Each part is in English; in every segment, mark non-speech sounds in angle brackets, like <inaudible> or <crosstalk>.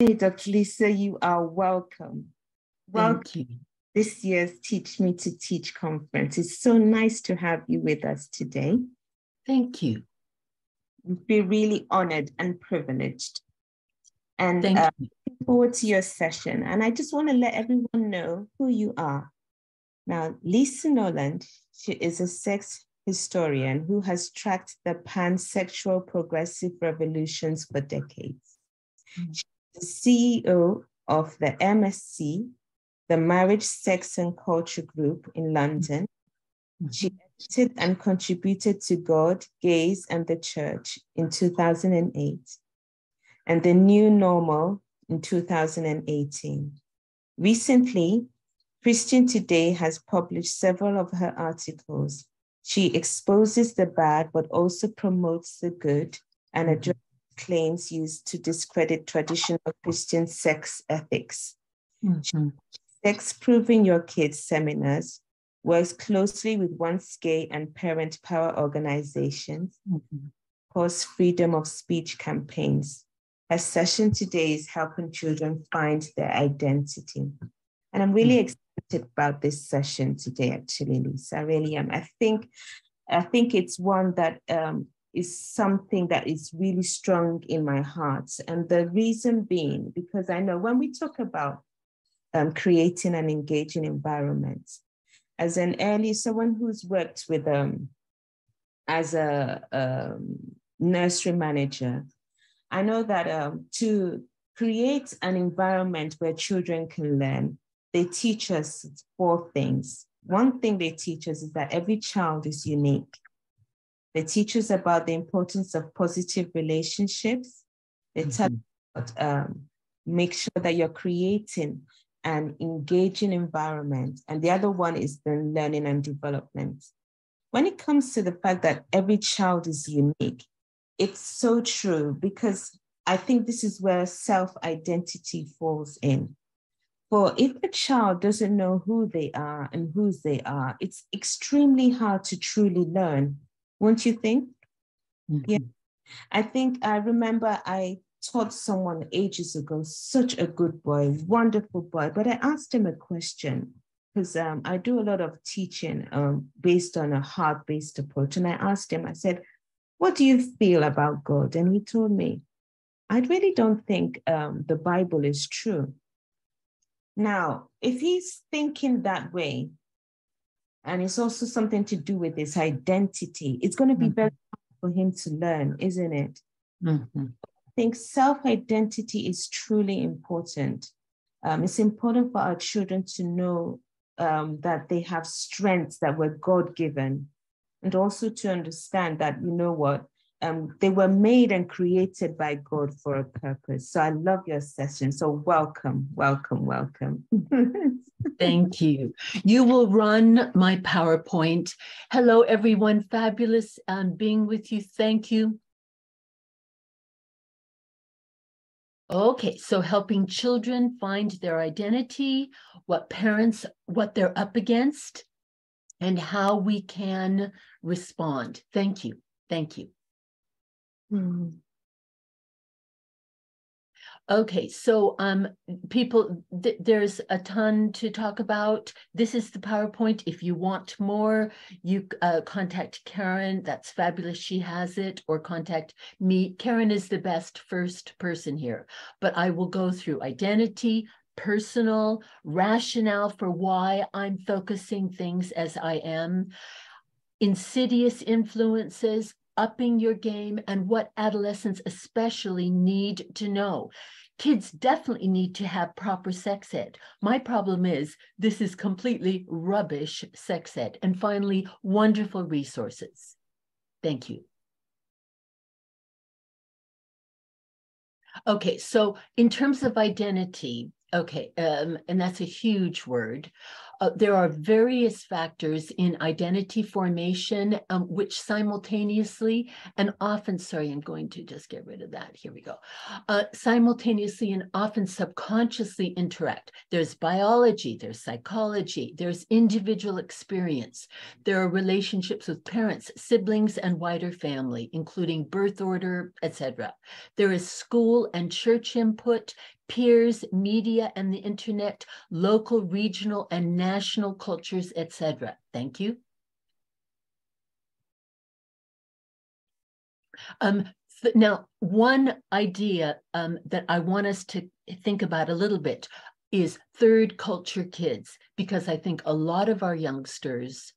Hey, Dr. Lisa, you are welcome. Welcome. Thank you. This year's Teach Me to Teach conference. It's so nice to have you with us today. Thank you. Feel really honored and privileged. And Thank uh, looking forward to your session. And I just want to let everyone know who you are. Now, Lisa Nolland, she is a sex historian who has tracked the pansexual progressive revolutions for decades. Mm-hmm. The CEO of the MSC, the Marriage, Sex and Culture Group in London. Mm-hmm. She edited and contributed to God, Gays, and the Church in 2008, and The New Normal in 2018. Recently, Christian Today has published several of her articles. She exposes the bad, but also promotes the good and mm-hmm. addresses claims used to discredit traditional Christian sex ethics. Mm-hmm. Sex Proofing Your Kids seminars works closely with Once Gay and Parent Power organizations, mm-hmm. post freedom of speech campaigns. Her session today is helping children find their identity. And I'm really mm-hmm. excited about this session today, actually, Lisa. I really am. I think, I think it's one that um, is something that is really strong in my heart. And the reason being, because I know when we talk about um, creating an engaging environment, as an early someone who's worked with um, as a um, nursery manager, I know that um, to create an environment where children can learn, they teach us four things. One thing they teach us is that every child is unique. They teach us about the importance of positive relationships. They mm-hmm. tell about um, make sure that you're creating an engaging environment. And the other one is the learning and development. When it comes to the fact that every child is unique, it's so true because I think this is where self identity falls in. For if a child doesn't know who they are and whose they are, it's extremely hard to truly learn won't you think? Mm-hmm. Yeah. I think I remember I taught someone ages ago, such a good boy, wonderful boy, but I asked him a question because um, I do a lot of teaching um, based on a heart based approach. And I asked him, I said, What do you feel about God? And he told me, I really don't think um, the Bible is true. Now, if he's thinking that way, and it's also something to do with his identity. It's going to be mm-hmm. very hard for him to learn, isn't it? Mm-hmm. I think self identity is truly important. Um, it's important for our children to know um, that they have strengths that were God given, and also to understand that, you know what, um, they were made and created by God for a purpose. So I love your session. So welcome, welcome, welcome. <laughs> Thank you. You will run my PowerPoint. Hello, everyone. Fabulous um, being with you. Thank you. Okay, so helping children find their identity, what parents, what they're up against, and how we can respond. Thank you. Thank you. Mm. Okay, so um, people, th there's a ton to talk about. This is the PowerPoint. If you want more, you uh, contact Karen. That's fabulous. She has it, or contact me. Karen is the best first person here, but I will go through identity, personal, rationale for why I'm focusing things as I am, insidious influences, upping your game and what adolescents especially need to know. Kids definitely need to have proper sex ed. My problem is this is completely rubbish sex ed. And finally, wonderful resources. Thank you. Okay, so in terms of identity, okay, um, and that's a huge word. uh, there are various factors in identity formation, um, which simultaneously and often, sorry, I'm going to just get rid of that. Here we go. Uh, simultaneously and often subconsciously interact. There's biology, there's psychology, there's individual experience. There are relationships with parents, siblings, and wider family, including birth order, etc. There is school and church input, peers, media, and the internet, local, regional, and national cultures, etc. Thank you. Um, now, one idea um, that I want us to think about a little bit is third culture kids, because I think a lot of our youngsters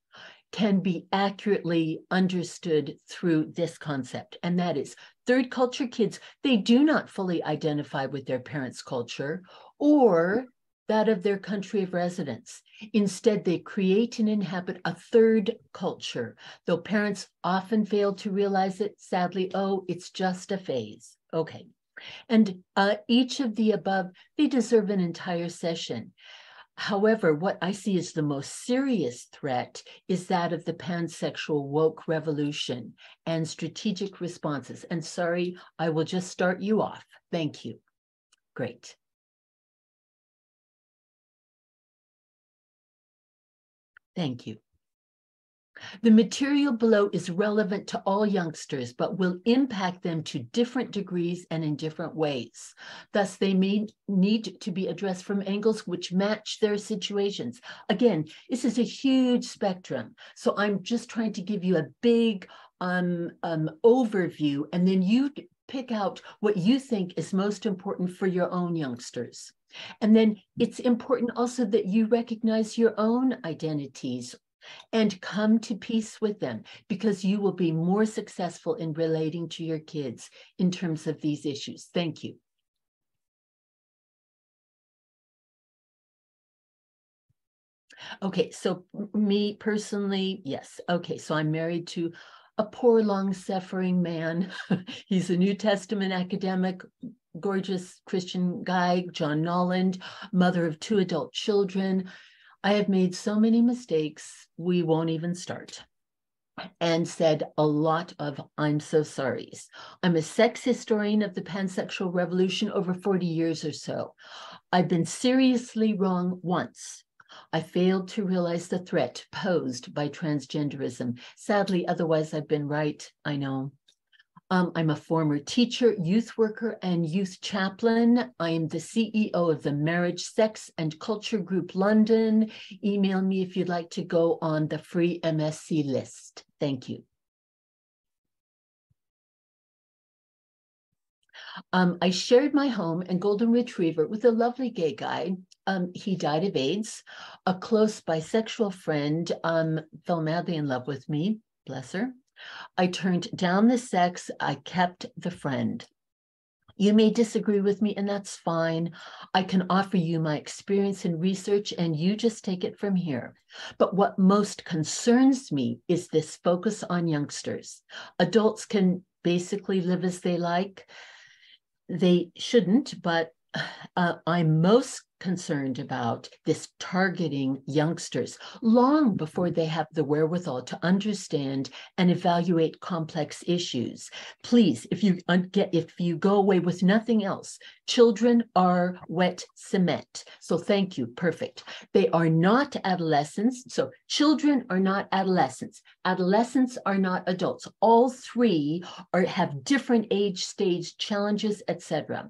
can be accurately understood through this concept, and that is third culture kids, they do not fully identify with their parents' culture or that of their country of residence. Instead, they create and inhabit a third culture, though parents often fail to realize it. Sadly, oh, it's just a phase. Okay. And uh, each of the above, they deserve an entire session. However, what I see as the most serious threat is that of the pansexual woke revolution and strategic responses. And sorry, I will just start you off. Thank you. Great. Thank you. The material below is relevant to all youngsters, but will impact them to different degrees and in different ways. Thus, they may need to be addressed from angles which match their situations. Again, this is a huge spectrum. So I'm just trying to give you a big um, um, overview, and then you pick out what you think is most important for your own youngsters. And then it's important also that you recognize your own identities and come to peace with them because you will be more successful in relating to your kids in terms of these issues. Thank you. Okay, so me personally, yes. Okay, so I'm married to a poor, long suffering man. <laughs> He's a New Testament academic, gorgeous Christian guy, John Nolland, mother of two adult children. I have made so many mistakes, we won't even start. And said a lot of I'm so sorry's. I'm a sex historian of the pansexual revolution over 40 years or so. I've been seriously wrong once. I failed to realize the threat posed by transgenderism. Sadly, otherwise, I've been right. I know. Um, I'm a former teacher, youth worker, and youth chaplain. I am the CEO of the Marriage, Sex, and Culture Group London. Email me if you'd like to go on the free MSC list. Thank you. Um, I shared my home and golden retriever with a lovely gay guy. Um, he died of AIDS. A close bisexual friend um, fell madly in love with me, bless her. I turned down the sex, I kept the friend. You may disagree with me, and that's fine. I can offer you my experience and research, and you just take it from here. But what most concerns me is this focus on youngsters. Adults can basically live as they like. They shouldn't, but uh, I'm most concerned about this targeting youngsters long before they have the wherewithal to understand and evaluate complex issues. Please, if you get if you go away with nothing else, children are wet cement. So thank you, perfect. They are not adolescents. So children are not adolescents. Adolescents are not adults. All three are have different age stage challenges, etc.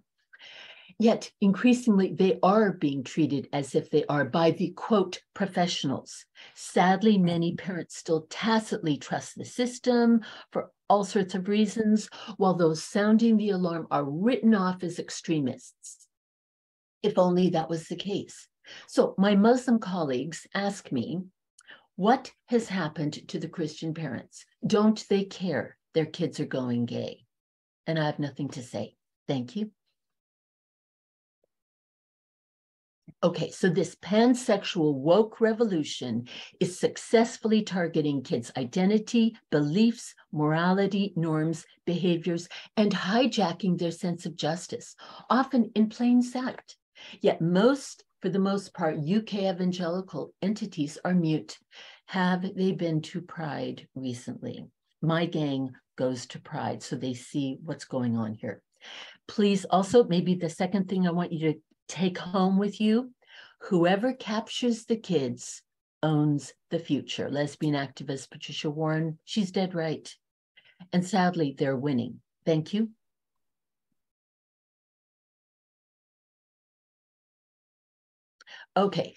Yet increasingly, they are being treated as if they are by the quote professionals. Sadly, many mm-hmm. parents still tacitly trust the system for all sorts of reasons, while those sounding the alarm are written off as extremists. If only that was the case. So, my Muslim colleagues ask me, what has happened to the Christian parents? Don't they care their kids are going gay? And I have nothing to say. Thank you. Okay, so this pansexual woke revolution is successfully targeting kids' identity, beliefs, morality, norms, behaviors, and hijacking their sense of justice, often in plain sight. Yet most, for the most part, UK evangelical entities are mute. Have they been to Pride recently? My gang goes to Pride, so they see what's going on here. Please also, maybe the second thing I want you to take home with you whoever captures the kids owns the future. Lesbian activist Patricia Warren, she's dead right. And sadly, they're winning. Thank you. Okay,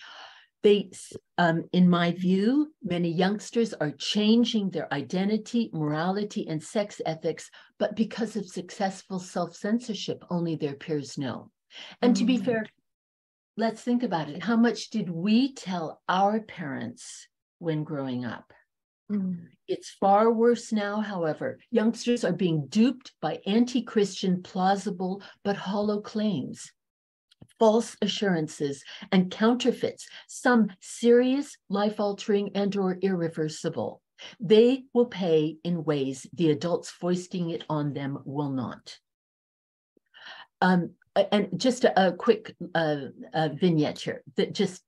they, um, in my view, many youngsters are changing their identity, morality, and sex ethics, but because of successful self-censorship, only their peers know. And mm. to be mm. fair, let's think about it. How much did we tell our parents when growing up? Mm. It's far worse now, however. Youngsters are being duped by anti Christian, plausible, but hollow claims, false assurances, and counterfeits, some serious, life altering, and or irreversible. They will pay in ways the adults foisting it on them will not. Um, and just a, a quick uh, uh, vignette here that just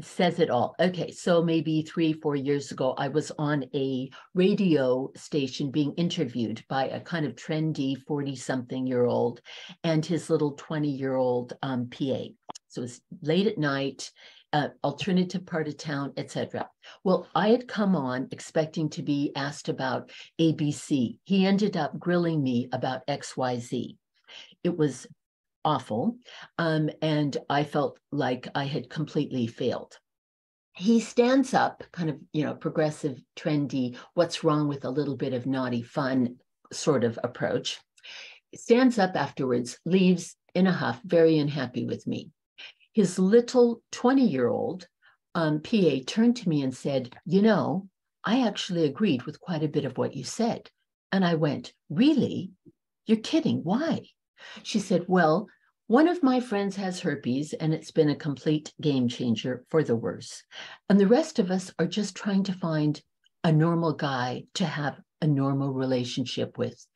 says it all. Okay, so maybe three, four years ago, I was on a radio station being interviewed by a kind of trendy 40 something year old and his little 20 year old um, PA. So it's late at night. Uh, alternative part of town, etc. Well, I had come on expecting to be asked about ABC. He ended up grilling me about XYZ. It was awful. Um, and I felt like I had completely failed. He stands up, kind of, you know, progressive, trendy, what's wrong with a little bit of naughty fun sort of approach. Stands up afterwards, leaves in a huff, very unhappy with me. His little 20 year old um, PA turned to me and said, You know, I actually agreed with quite a bit of what you said. And I went, Really? You're kidding. Why? She said, Well, one of my friends has herpes, and it's been a complete game changer for the worse. And the rest of us are just trying to find a normal guy to have a normal relationship with.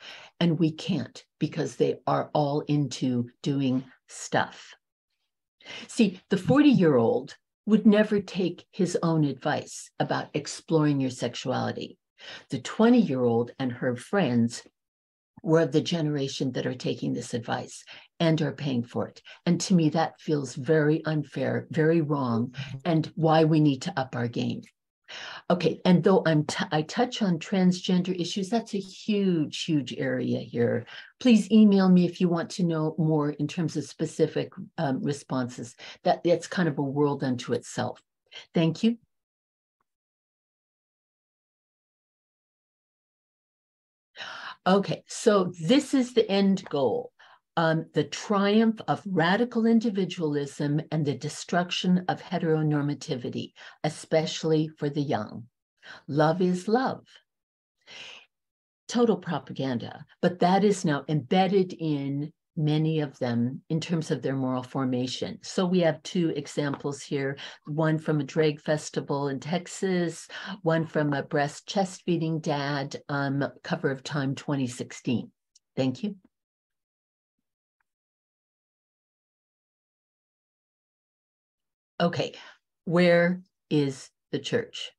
And we can't because they are all into doing stuff. See, the 40 year old would never take his own advice about exploring your sexuality. The 20 year old and her friends were of the generation that are taking this advice and are paying for it. And to me, that feels very unfair, very wrong, and why we need to up our game. Okay, and though I'm t- I touch on transgender issues, that's a huge, huge area here. Please email me if you want to know more in terms of specific um, responses. That that's kind of a world unto itself. Thank you. Okay, so this is the end goal. Um, the triumph of radical individualism and the destruction of heteronormativity, especially for the young. Love is love. Total propaganda, but that is now embedded in many of them in terms of their moral formation. So we have two examples here, one from a drag festival in Texas, one from a breast chest feeding dad, um, cover of Time 2016. Thank you. Okay, where is the church?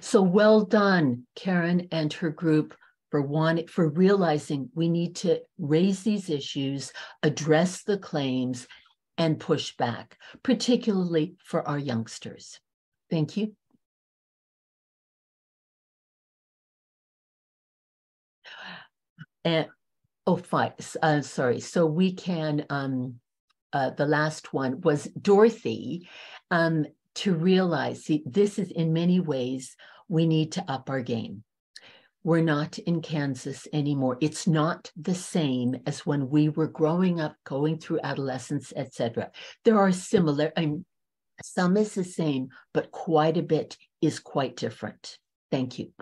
So well done, Karen and her group for one for realizing we need to raise these issues, address the claims, and push back, particularly for our youngsters. Thank you. And oh, fine. Uh, sorry. So we can. Um, uh, the last one was Dorothy. Um, to realize, see, this is in many ways we need to up our game we're not in Kansas anymore. It's not the same as when we were growing up, going through adolescence, etc. There are similar, I mean, some is the same, but quite a bit is quite different. Thank you.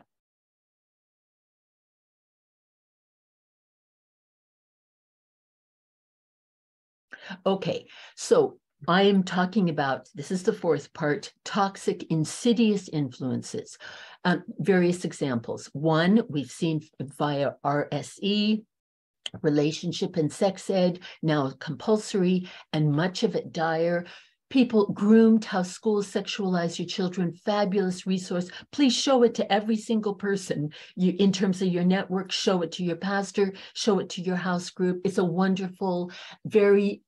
Okay, so I am talking about this is the fourth part toxic, insidious influences. Um, various examples. One, we've seen via RSE, relationship and sex ed, now compulsory, and much of it dire. People groomed how schools sexualize your children, fabulous resource. Please show it to every single person you, in terms of your network. Show it to your pastor, show it to your house group. It's a wonderful, very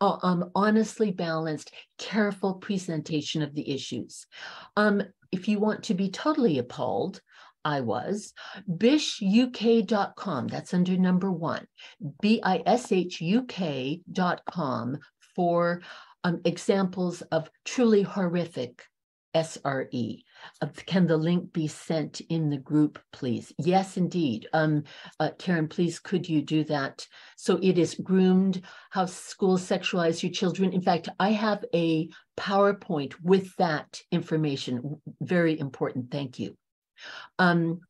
um, honestly balanced, careful presentation of the issues. Um, if you want to be totally appalled, I was, bishuk.com, that's under number one, B-I-S-H-U-K.com for um, examples of truly horrific SRE. Uh, can the link be sent in the group, please? Yes, indeed. Um, uh, Karen, please, could you do that? So it is groomed, how schools sexualize your children. In fact, I have a PowerPoint with that information. Very important. Thank you. Um,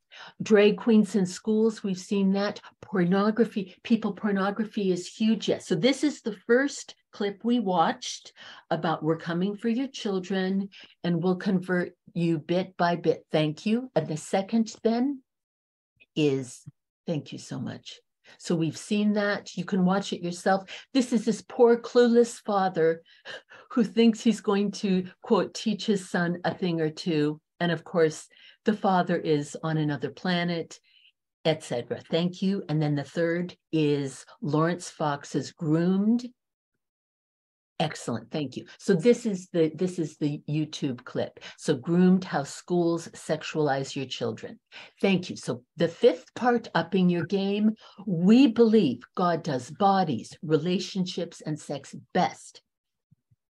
drag queens in schools, we've seen that. Pornography, people pornography is huge. Yes. So this is the first clip we watched about we're coming for your children and we'll convert you bit by bit. Thank you. And the second then is thank you so much. So we've seen that. You can watch it yourself. This is this poor clueless father who thinks he's going to, quote, teach his son a thing or two. And of course, the father is on another planet, etc. Thank you. And then the third is Laurence Fox's Groomed Excellent, thank you. So this is the this is the YouTube clip. So groomed how schools sexualize your children. Thank you. So the fifth part, upping your game. We believe God does bodies, relationships, and sex best.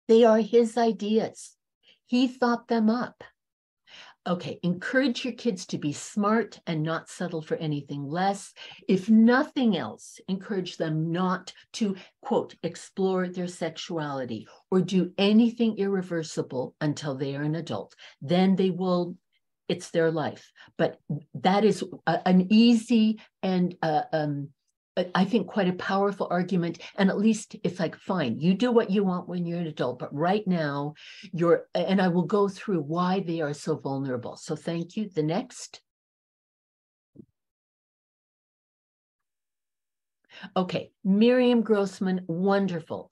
They are His ideas. He thought them up. Okay, encourage your kids to be smart and not settle for anything less. If nothing else, encourage them not to, quote, explore their sexuality or do anything irreversible until they are an adult. Then they will, it's their life. But that is a, an easy and uh, um, I think quite a powerful argument. And at least it's like, fine, you do what you want when you're an adult, but right now you're, and I will go through why they are so vulnerable. So thank you. The next. Okay, Miriam Grossman, wonderful.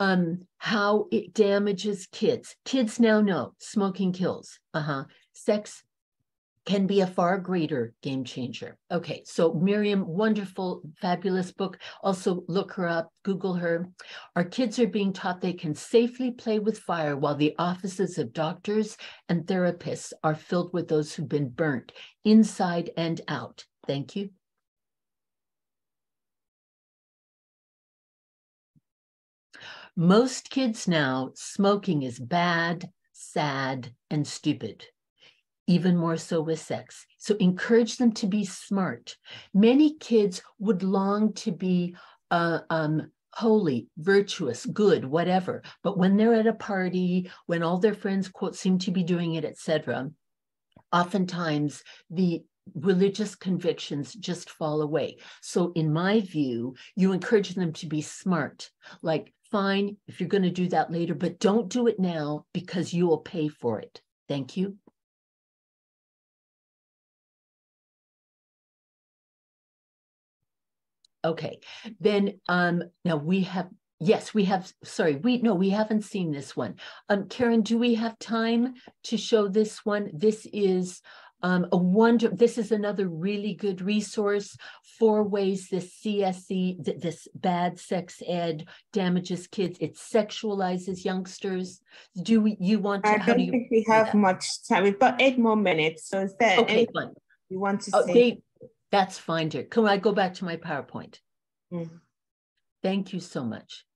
Um, how it damages kids. Kids now know smoking kills. Uh-huh. Sex can be a far greater game changer. Okay, so Miriam, wonderful, fabulous book. Also, look her up, Google her. Our kids are being taught they can safely play with fire while the offices of doctors and therapists are filled with those who've been burnt inside and out. Thank you. Most kids now, smoking is bad, sad, and stupid even more so with sex. So encourage them to be smart. Many kids would long to be uh, um, holy, virtuous, good, whatever. But when they're at a party, when all their friends, quote, seem to be doing it, etc., oftentimes the religious convictions just fall away. So, in my view, you encourage them to be smart. Like, fine, if you're going to do that later, but don't do it now because you will pay for it. Thank you. Okay, then um, now we have, yes, we have, sorry, we, no, we haven't seen this one. Um, Karen, do we have time to show this one? This is um, a wonder, this is another really good resource. Four ways this CSE, th this bad sex ed damages kids. It sexualizes youngsters. Do we, you want to, I don't do think we have that? much time. We've got eight more minutes. So is there okay, anything you want to oh, say? They, that's fine, dear. Can I go back to my PowerPoint? Mm. Thank you so much.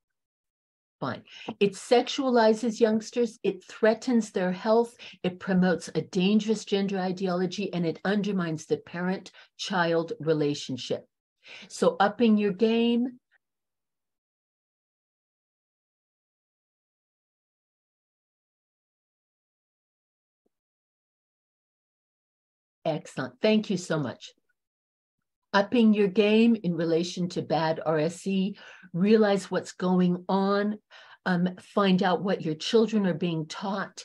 Fine. It sexualizes youngsters, it threatens their health, it promotes a dangerous gender ideology, and it undermines the parent child relationship. So, upping your game. Excellent. Thank you so much upping your game in relation to bad RSE, realize what's going on, um, find out what your children are being taught.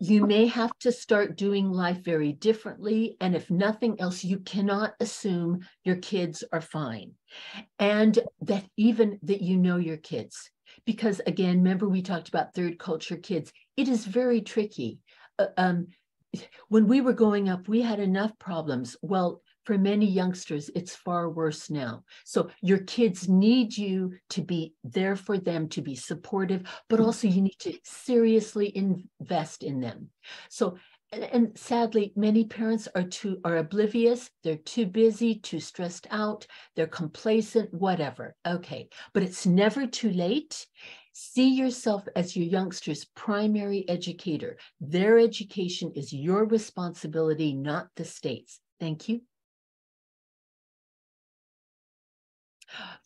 You may have to start doing life very differently. And if nothing else, you cannot assume your kids are fine. And that even that you know your kids. Because again, remember we talked about third culture kids. It is very tricky. Uh, um, when we were growing up, we had enough problems. Well, for many youngsters, it's far worse now. So your kids need you to be there for them, to be supportive, but mm-hmm. also you need to seriously invest in them. So and sadly many parents are too are oblivious they're too busy too stressed out they're complacent whatever. Okay but it's never too late. See yourself as your youngster's primary educator. Their education is your responsibility not the state's. Thank you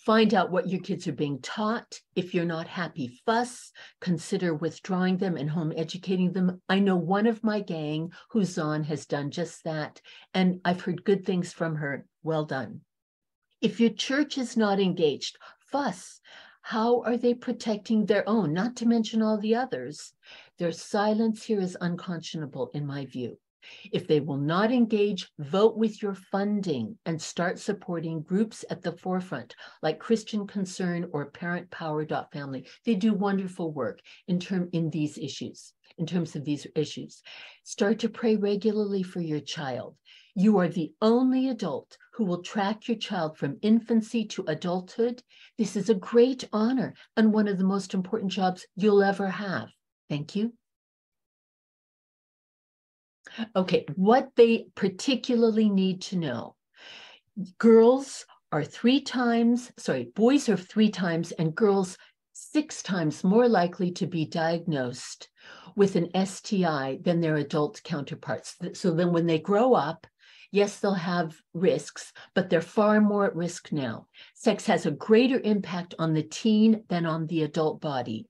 Find out what your kids are being taught. If you're not happy, fuss. Consider withdrawing them and home educating them. I know one of my gang, who's on, has done just that, and I've heard good things from her. Well done. If your church is not engaged, fuss. How are they protecting their own, not to mention all the others? Their silence here is unconscionable, in my view. If they will not engage, vote with your funding and start supporting groups at the forefront like Christian Concern or Parent Power Family. They do wonderful work in term in these issues, in terms of these issues. Start to pray regularly for your child. You are the only adult who will track your child from infancy to adulthood. This is a great honor and one of the most important jobs you'll ever have. Thank you. Okay, what they particularly need to know. Girls are three times, sorry, boys are three times and girls six times more likely to be diagnosed with an STI than their adult counterparts. So then when they grow up, yes, they'll have risks, but they're far more at risk now. Sex has a greater impact on the teen than on the adult body.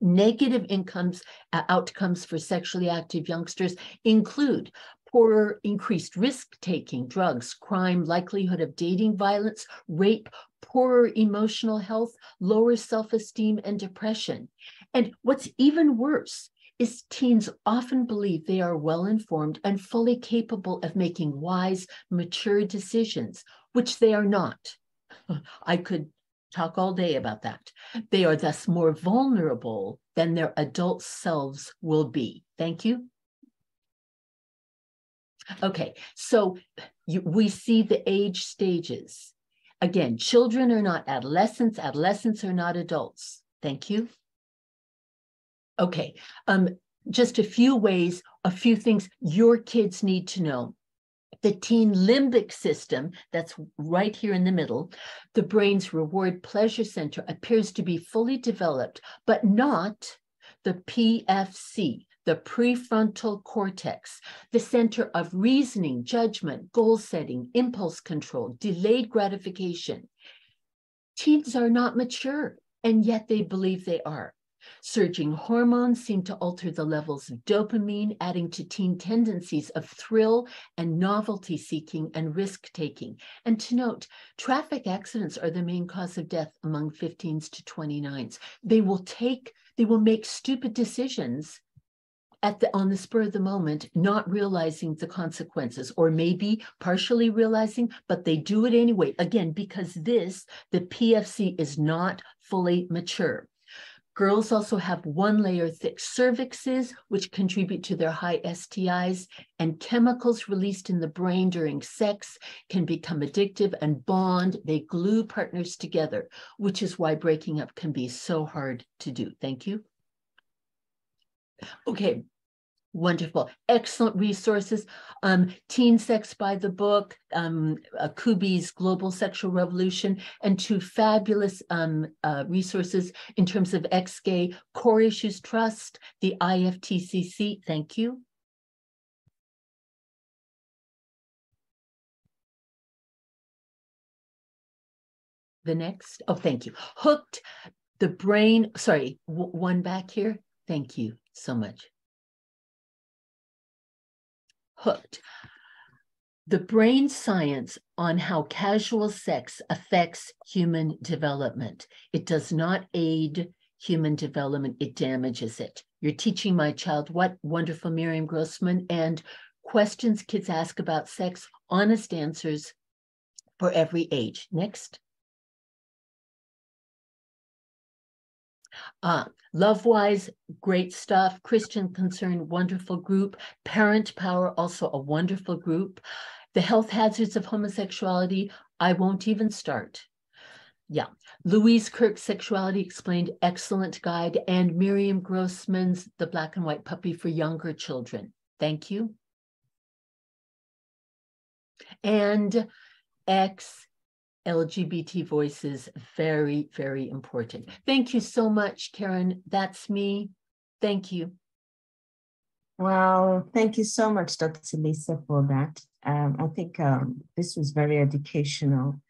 Negative incomes, uh, outcomes for sexually active youngsters include poorer increased risk taking, drugs, crime, likelihood of dating violence, rape, poorer emotional health, lower self esteem, and depression. And what's even worse is teens often believe they are well informed and fully capable of making wise, mature decisions, which they are not. <laughs> I could talk all day about that. They are thus more vulnerable than their adult selves will be. Thank you. Okay, so you, we see the age stages. Again, children are not adolescents, adolescents are not adults. Thank you. Okay, um, just a few ways, a few things your kids need to know the teen limbic system, that's right here in the middle, the brain's reward pleasure center appears to be fully developed, but not the PFC, the prefrontal cortex, the center of reasoning, judgment, goal setting, impulse control, delayed gratification. Teens are not mature, and yet they believe they are. Surging hormones seem to alter the levels of dopamine, adding to teen tendencies of thrill and novelty seeking and risk taking. And to note, traffic accidents are the main cause of death among 15s to 29s. They will take, they will make stupid decisions at the on the spur of the moment not realizing the consequences or maybe partially realizing but they do it anyway again because this the pfc is not fully mature Girls also have one layer thick cervixes, which contribute to their high STIs, and chemicals released in the brain during sex can become addictive and bond. They glue partners together, which is why breaking up can be so hard to do. Thank you. Okay, Wonderful. Excellent resources. Um, Teen Sex by the Book, um, uh, Kuby's Global Sexual Revolution, and two fabulous um, uh, resources in terms of ex-gay, Core Issues Trust, the IFTCC. Thank you. The next, oh, thank you. Hooked, the brain, sorry, one back here. Thank you so much hooked. The brain science on how casual sex affects human development. It does not aid human development, it damages it. You're teaching my child what wonderful Miriam Grossman and questions kids ask about sex, honest answers for every age. Next. Uh, Lovewise, great stuff. Christian Concern, wonderful group. Parent Power, also a wonderful group. The Health Hazards of Homosexuality, I won't even start. Yeah. Louise Kirk's Sexuality Explained, excellent guide. And Miriam Grossman's The Black and White Puppy for Younger Children. Thank you. And X LGBT voices, very, very important. Thank you so much, Karen. That's me. Thank you. Well, thank you so much, Dr. Lisa, for that. Um, I think um, this was very educational.